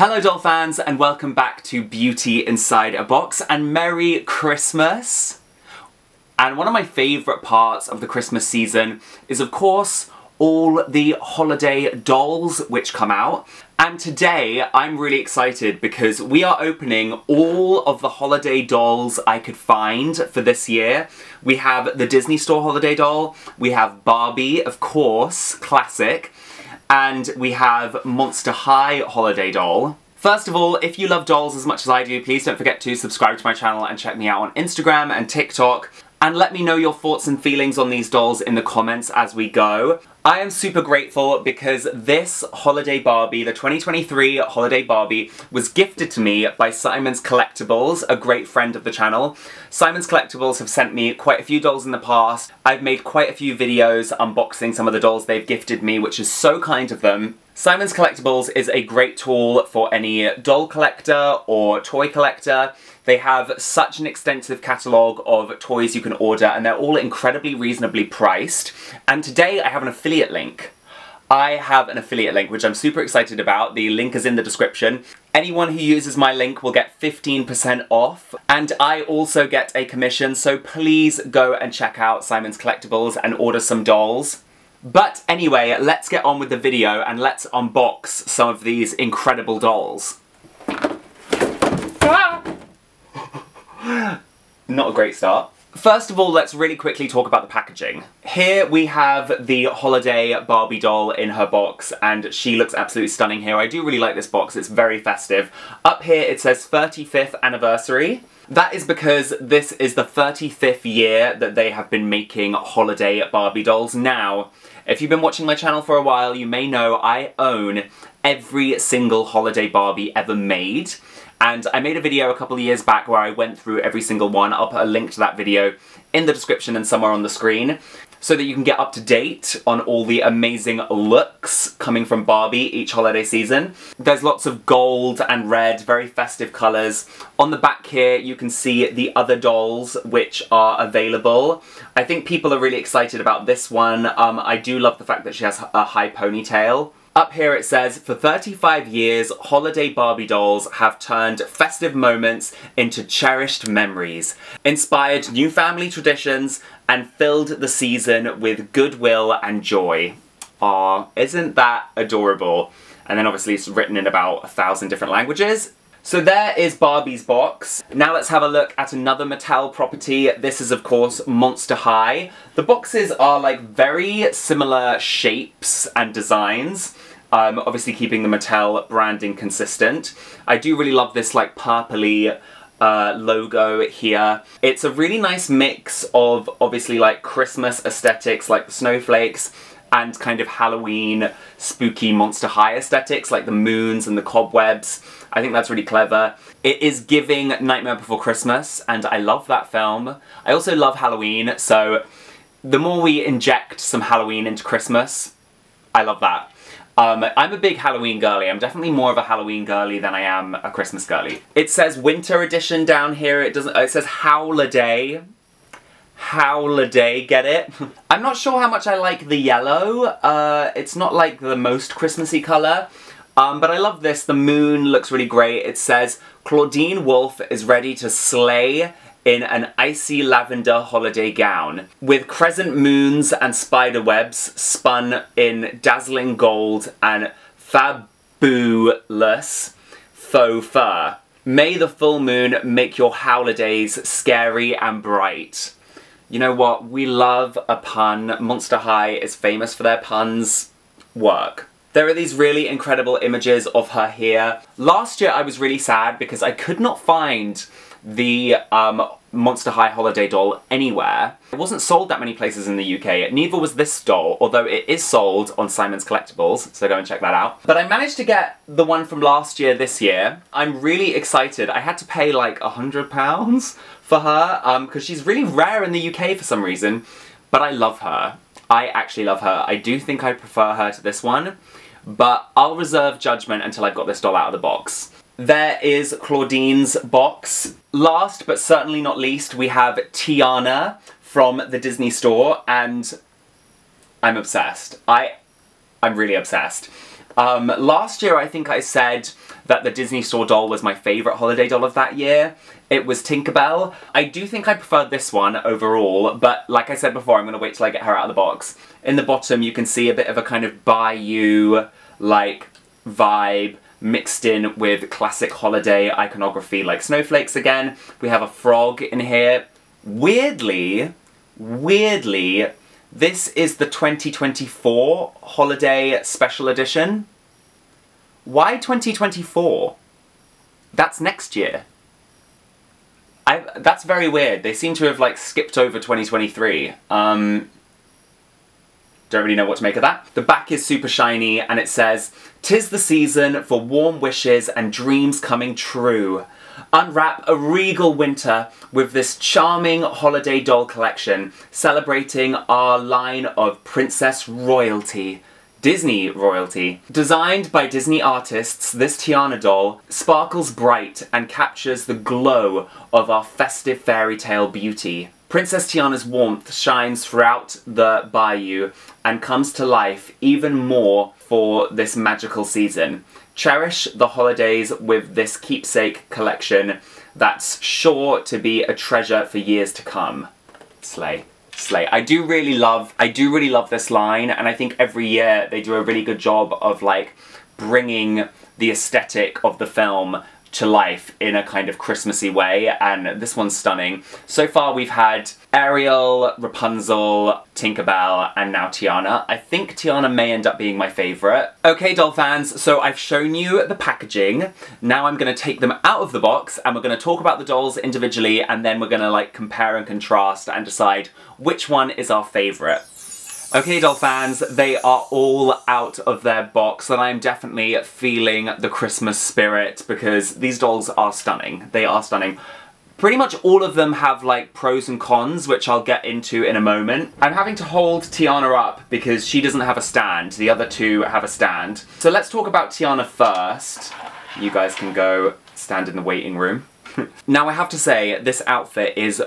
Hello doll fans and welcome back to Beauty Inside a Box and Merry Christmas! And one of my favourite parts of the Christmas season is of course all the holiday dolls which come out. And today I'm really excited because we are opening all of the holiday dolls I could find for this year. We have the Disney Store holiday doll, we have Barbie, of course, classic, and we have Monster High holiday doll. First of all, if you love dolls as much as I do, please don't forget to subscribe to my channel and check me out on Instagram and TikTok and let me know your thoughts and feelings on these dolls in the comments as we go. I am super grateful because this holiday Barbie, the 2023 holiday Barbie, was gifted to me by Simon's Collectables, a great friend of the channel. Simon's Collectables have sent me quite a few dolls in the past. I've made quite a few videos unboxing some of the dolls they've gifted me, which is so kind of them. Simon's Collectables is a great tool for any doll collector or toy collector. They have such an extensive catalogue of toys you can order and they're all incredibly reasonably priced. And today I have an affiliate link. I have an affiliate link, which I'm super excited about. The link is in the description. Anyone who uses my link will get 15% off, and I also get a commission, so please go and check out Simon's Collectables and order some dolls. But anyway, let's get on with the video and let's unbox some of these incredible dolls. Not a great start. First of all, let's really quickly talk about the packaging. Here we have the holiday Barbie doll in her box, and she looks absolutely stunning here. I do really like this box, it's very festive. Up here it says 35th anniversary. That is because this is the 35th year that they have been making holiday Barbie dolls. Now, if you've been watching my channel for a while, you may know I own every single holiday Barbie ever made. And I made a video a couple of years back where I went through every single one. I'll put a link to that video in the description and somewhere on the screen so that you can get up to date on all the amazing looks coming from Barbie each holiday season. There's lots of gold and red, very festive colours. On the back here you can see the other dolls which are available. I think people are really excited about this one. Um, I do love the fact that she has a high ponytail. Up here it says, for 35 years, holiday Barbie dolls have turned festive moments into cherished memories, inspired new family traditions, and filled the season with goodwill and joy. Aw, isn't that adorable? And then obviously it's written in about a thousand different languages. So there is Barbie's box. Now let's have a look at another Mattel property. This is of course Monster High. The boxes are like very similar shapes and designs. Um, obviously keeping the Mattel branding consistent. I do really love this like purpley uh, logo here. It's a really nice mix of obviously like Christmas aesthetics like the snowflakes and kind of Halloween spooky Monster High aesthetics like the moons and the cobwebs. I think that's really clever. It is giving Nightmare Before Christmas and I love that film. I also love Halloween so the more we inject some Halloween into Christmas, I love that. Um, I'm a big Halloween girly. I'm definitely more of a Halloween girly than I am a Christmas girly. It says winter edition down here. It doesn't. It says holiday. Holiday, get it? I'm not sure how much I like the yellow. Uh, it's not like the most Christmassy colour. Um, but I love this. The moon looks really great. It says, Clawdeen Wolf is ready to slay in an icy lavender holiday gown, with crescent moons and spider webs spun in dazzling gold and fabulous faux fur. May the full moon make your holidays scary and bright. You know what? We love a pun. Monster High is famous for their puns. Work. There are these really incredible images of her here. Last year I was really sad because I could not find the um, Monster High holiday doll anywhere. It wasn't sold that many places in the UK, neither was this doll, although it is sold on Simon's Collectables, so go and check that out. But I managed to get the one from last year this year. I'm really excited. I had to pay like a hundred pounds for her, because um, she's really rare in the UK for some reason, but I love her. I actually love her. I do think I prefer her to this one, but I'll reserve judgment until I've got this doll out of the box. There is Clawdeen's box. Last but certainly not least, we have Tiana from the Disney store, and I'm obsessed. I, I'm really obsessed. Um, last year I think I said that the Disney Store doll was my favourite holiday doll of that year. It was Tinkerbell. I do think I preferred this one overall, but like I said before, I'm going to wait till I get her out of the box. In the bottom you can see a bit of a kind of bayou, like, vibe mixed in with classic holiday iconography like snowflakes again. We have a frog in here. Weirdly, weirdly, this is the 2024 holiday special edition. Why 2024? That's next year. I, that's very weird. They seem to have like skipped over 2023. Um, don't really know what to make of that. The back is super shiny and it says, Tis the season for warm wishes and dreams coming true. Unwrap a regal winter with this charming holiday doll collection celebrating our line of princess royalty. Disney royalty. Designed by Disney artists, this Tiana doll sparkles bright and captures the glow of our festive fairy tale beauty. Princess Tiana's warmth shines throughout the bayou and comes to life even more for this magical season. Cherish the holidays with this keepsake collection that's sure to be a treasure for years to come. Slay. Slay. I do really love, I do really love this line and I think every year they do a really good job of like bringing the aesthetic of the film to life in a kind of Christmassy way, and this one's stunning. So far we've had Ariel, Rapunzel, Tinkerbell, and now Tiana. I think Tiana may end up being my favourite. Okay, doll fans, so I've shown you the packaging. Now I'm going to take them out of the box, and we're going to talk about the dolls individually, and then we're going to like compare and contrast and decide which one is our favourite. Okay, doll fans, they are all out of their box, and I'm definitely feeling the Christmas spirit because these dolls are stunning. They are stunning. Pretty much all of them have like pros and cons, which I'll get into in a moment. I'm having to hold Tiana up because she doesn't have a stand. The other two have a stand. So let's talk about Tiana first. You guys can go stand in the waiting room. now I have to say, this outfit is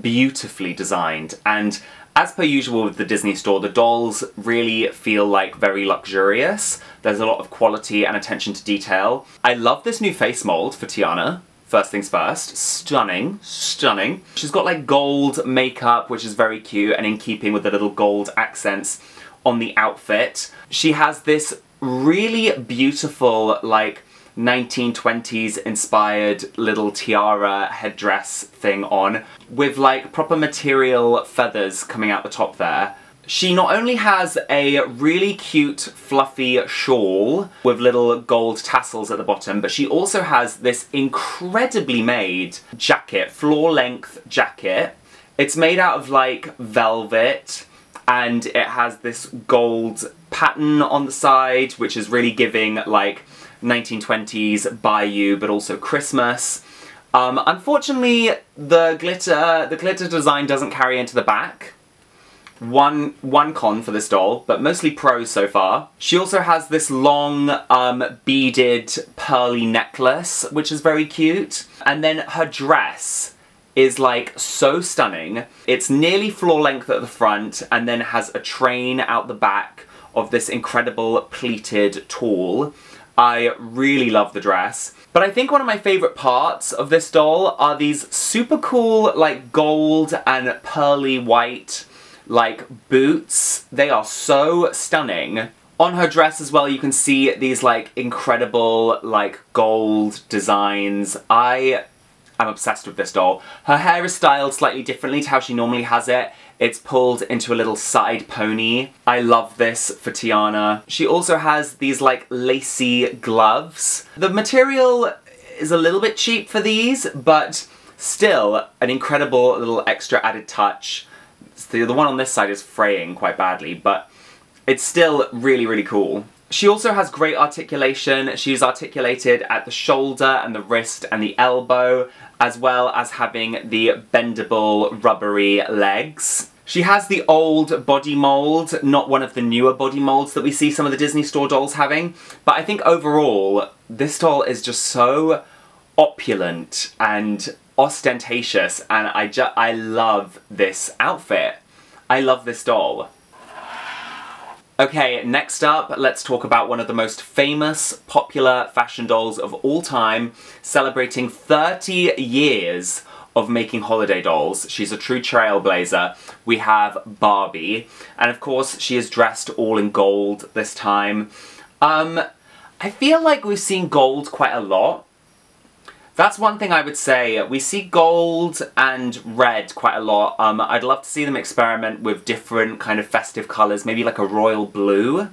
beautifully designed and as per usual with the Disney store, the dolls really feel like very luxurious. There's a lot of quality and attention to detail. I love this new face mold for Tiana. First things first, stunning, stunning. She's got like gold makeup, which is very cute and in keeping with the little gold accents on the outfit. She has this really beautiful like 1920s inspired little tiara headdress thing on with like proper material feathers coming out the top there. She not only has a really cute fluffy shawl with little gold tassels at the bottom, but she also has this incredibly made jacket, floor-length jacket. It's made out of like velvet and it has this gold pattern on the side, which is really giving like 1920s Bayou, but also Christmas. Um, unfortunately, the glitter, the glitter design doesn't carry into the back. One, one con for this doll, but mostly pros so far. She also has this long, um, beaded, pearly necklace, which is very cute. And then her dress is like so stunning. It's nearly floor length at the front and then has a train out the back of this incredible pleated tulle. I really love the dress. But I think one of my favourite parts of this doll are these super cool, like, gold and pearly white, like, boots. They are so stunning. On her dress as well, you can see these, like, incredible, like, gold designs. I am obsessed with this doll. Her hair is styled slightly differently to how she normally has it. It's pulled into a little side pony. I love this for Tiana. She also has these like lacy gloves. The material is a little bit cheap for these, but still an incredible little extra added touch. The, the one on this side is fraying quite badly, but it's still really, really cool. She also has great articulation. She's articulated at the shoulder and the wrist and the elbow, as well as having the bendable rubbery legs. She has the old body mold, not one of the newer body molds that we see some of the Disney Store dolls having, but I think overall, this doll is just so opulent and ostentatious, and I I love this outfit. I love this doll. Okay, next up, let's talk about one of the most famous, popular fashion dolls of all time, celebrating 30 years of making holiday dolls. She's a true trailblazer. We have Barbie, and of course she is dressed all in gold this time. Um, I feel like we've seen gold quite a lot that's one thing I would say. We see gold and red quite a lot. Um, I'd love to see them experiment with different kind of festive colours, maybe like a royal blue.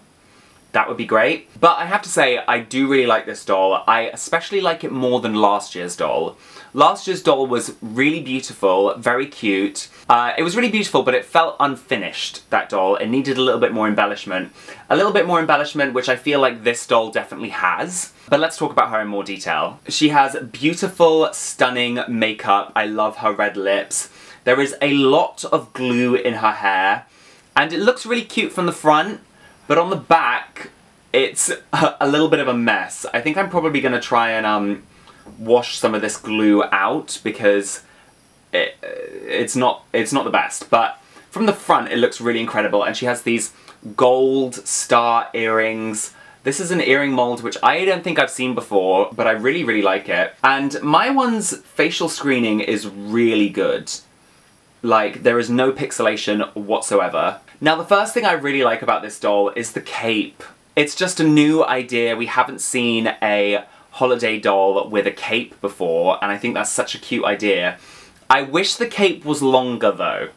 That would be great. But I have to say, I do really like this doll. I especially like it more than last year's doll. Last year's doll was really beautiful, very cute. Uh, it was really beautiful, but it felt unfinished, that doll. It needed a little bit more embellishment. A little bit more embellishment, which I feel like this doll definitely has. But let's talk about her in more detail. She has beautiful, stunning makeup. I love her red lips. There is a lot of glue in her hair. And it looks really cute from the front, but on the back, it's a little bit of a mess. I think I'm probably going to try and um, wash some of this glue out because it, it's not it's not the best. But from the front, it looks really incredible, and she has these gold star earrings. This is an earring mold which I don't think I've seen before, but I really, really like it. And my one's facial screening is really good. Like, there is no pixelation whatsoever. Now, the first thing I really like about this doll is the cape. It's just a new idea. We haven't seen a holiday doll with a cape before, and I think that's such a cute idea. I wish the cape was longer though.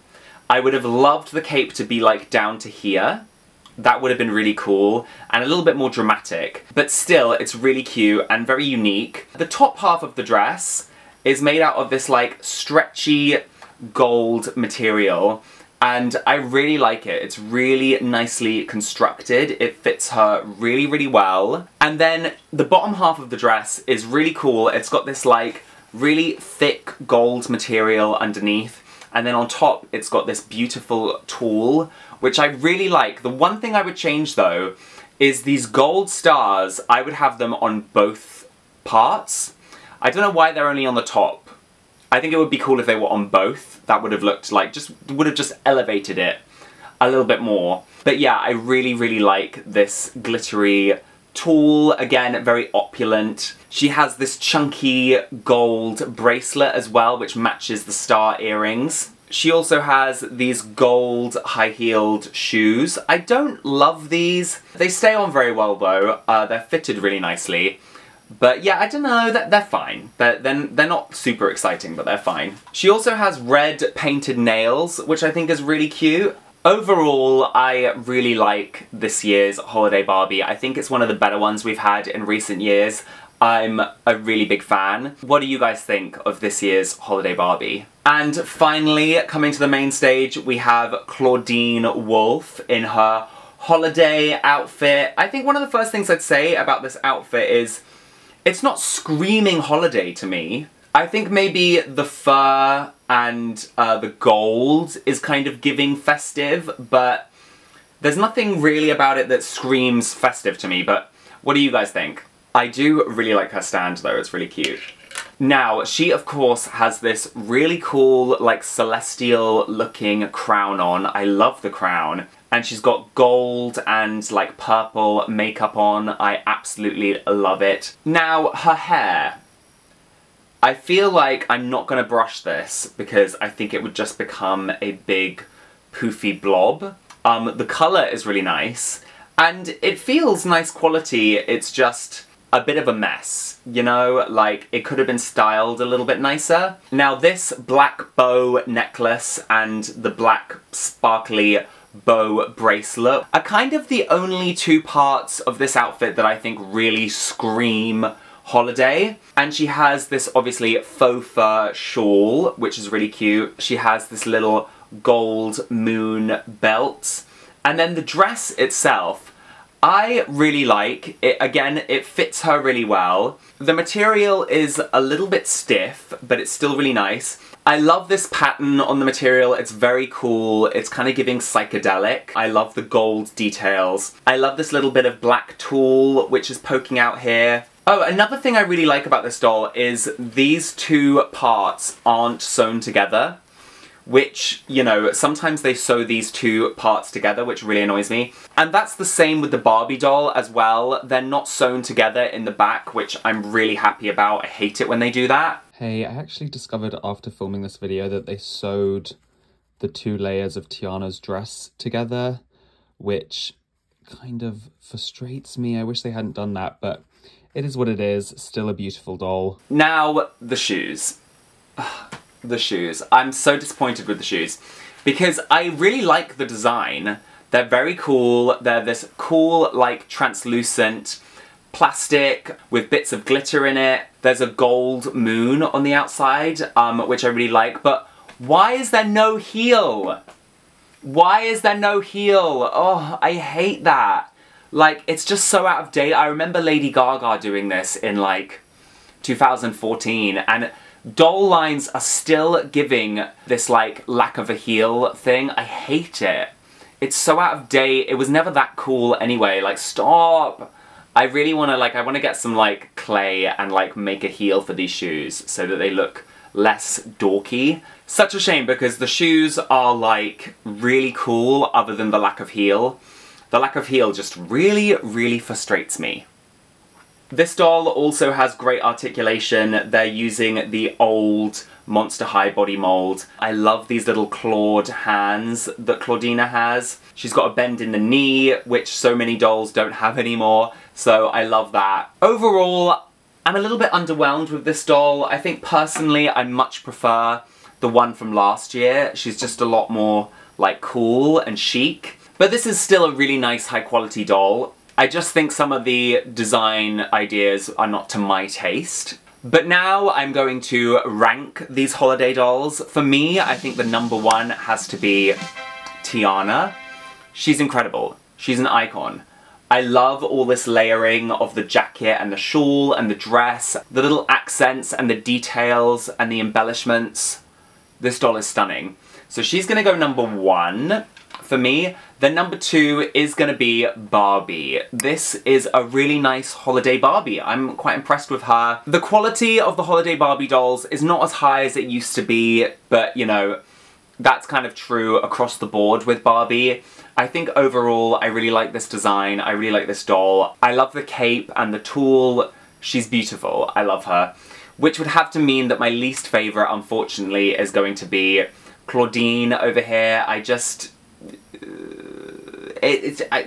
I would have loved the cape to be like down to here. That would have been really cool and a little bit more dramatic. But still, it's really cute and very unique. The top half of the dress is made out of this like stretchy gold material and I really like it. It's really nicely constructed. It fits her really, really well. And then the bottom half of the dress is really cool. It's got this like really thick gold material underneath. And then on top, it's got this beautiful tulle, which I really like. The one thing I would change though, is these gold stars, I would have them on both parts. I don't know why they're only on the top. I think it would be cool if they were on both. That would have looked like, just would have just elevated it a little bit more. But yeah, I really, really like this glittery tulle, again, very opulent. She has this chunky gold bracelet as well, which matches the star earrings. She also has these gold high-heeled shoes. I don't love these. They stay on very well though. Uh, they're fitted really nicely. But yeah, I don't know, they're, they're fine. They're, they're, they're not super exciting, but they're fine. She also has red painted nails, which I think is really cute. Overall, I really like this year's Holiday Barbie. I think it's one of the better ones we've had in recent years. I'm a really big fan. What do you guys think of this year's Holiday Barbie? And finally, coming to the main stage, we have Clawdeen Wolf in her holiday outfit. I think one of the first things I'd say about this outfit is it's not screaming holiday to me. I think maybe the fur and uh, the gold is kind of giving festive, but there's nothing really about it that screams festive to me, but what do you guys think? I do really like her stand though, it's really cute. Now, she of course has this really cool, like celestial looking crown on. I love the crown and she's got gold and like purple makeup on. I absolutely love it. Now, her hair. I feel like I'm not going to brush this because I think it would just become a big poofy blob. Um, the colour is really nice and it feels nice quality, it's just a bit of a mess, you know? Like, it could have been styled a little bit nicer. Now this black bow necklace and the black sparkly bow bracelet are kind of the only two parts of this outfit that I think really scream holiday. And she has this obviously faux fur shawl, which is really cute. She has this little gold moon belt. And then the dress itself, I really like. It Again, it fits her really well. The material is a little bit stiff, but it's still really nice. I love this pattern on the material, it's very cool, it's kind of giving psychedelic. I love the gold details. I love this little bit of black tulle which is poking out here. Oh, another thing I really like about this doll is these two parts aren't sewn together, which, you know, sometimes they sew these two parts together, which really annoys me. And that's the same with the Barbie doll as well. They're not sewn together in the back, which I'm really happy about. I hate it when they do that. Hey, I actually discovered after filming this video that they sewed the two layers of Tiana's dress together, which kind of frustrates me. I wish they hadn't done that, but it is what it is. Still a beautiful doll. Now, the shoes. the shoes. I'm so disappointed with the shoes because I really like the design. They're very cool. They're this cool, like, translucent plastic with bits of glitter in it. There's a gold moon on the outside, um, which I really like, but why is there no heel? Why is there no heel? Oh, I hate that. Like, it's just so out of date. I remember Lady Gaga doing this in, like, 2014, and doll lines are still giving this like lack of a heel thing. I hate it. It's so out of date. It was never that cool anyway. Like, stop. I really want to like, I want to get some like clay and like make a heel for these shoes so that they look less dorky. Such a shame because the shoes are like really cool other than the lack of heel. The lack of heel just really, really frustrates me. This doll also has great articulation. They're using the old Monster High body mold. I love these little clawed hands that Claudina has. She's got a bend in the knee, which so many dolls don't have anymore, so I love that. Overall, I'm a little bit underwhelmed with this doll. I think personally I much prefer the one from last year. She's just a lot more like cool and chic. But this is still a really nice high quality doll. I just think some of the design ideas are not to my taste. But now I'm going to rank these holiday dolls. For me, I think the number one has to be Tiana. She's incredible. She's an icon. I love all this layering of the jacket and the shawl and the dress, the little accents and the details and the embellishments. This doll is stunning. So she's gonna go number one for me. the number two is going to be Barbie. This is a really nice holiday Barbie. I'm quite impressed with her. The quality of the holiday Barbie dolls is not as high as it used to be, but you know, that's kind of true across the board with Barbie. I think overall I really like this design, I really like this doll. I love the cape and the tulle. She's beautiful, I love her. Which would have to mean that my least favourite, unfortunately, is going to be Clawdeen over here. I just Uh, it's I,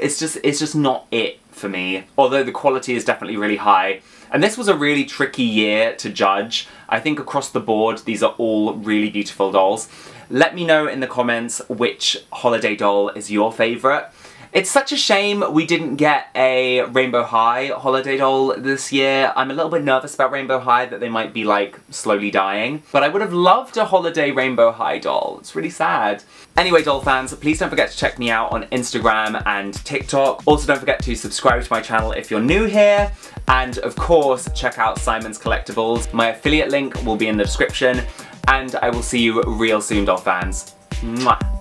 it's just it's just not it for me. Although the quality is definitely really high. And this was a really tricky year to judge. I think across the board, these are all really beautiful dolls. Let me know in the comments which holiday doll is your favourite. It's such a shame we didn't get a Rainbow High holiday doll this year. I'm a little bit nervous about Rainbow High that they might be like slowly dying. But I would have loved a holiday Rainbow High doll. It's really sad. Anyway, doll fans, please don't forget to check me out on Instagram and TikTok. Also, don't forget to subscribe to my channel if you're new here. And of course, check out Simon's Collectables. My affiliate link will be in the description. And I will see you real soon, doll fans. Mwah.